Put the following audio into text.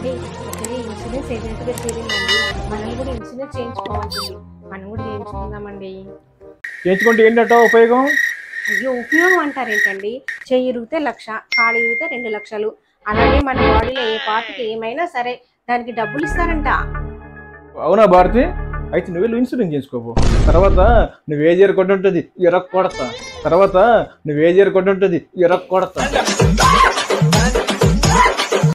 అంటే ఒకసారి insurance agent చేరిందండి మనం కూడా ఇన్సూరెన్స్ చేయించుకోవాల్సింది మనం కూడా చేయించుకుందామండి. చేయించుకుంటే ఏంటంటే ఉపయోగం? అయ్యో ఉపయోగం అంటారేంటండి చెయ్యి ఇరిగితే లక్ష కాలు ఇరిగితే రెండు లక్షలు. అలాగే మన బాడీలో ఏ పార్టీకి ఏమైనా సరే దానికి డబ్బులు ఇస్తారంట. అవునా భారతి? అయితే నువ్వు వెళ్ళి ఇన్సూరెన్స్ చేసుకోపో తర్వాత నువ్వు ఏ జేరు కొట్టి ఉంటుంది ఇరక్ కొడతా. తర్వాత నువ్వు ఏ జేరు ఉంటుంది ఇరక్ కొడతా.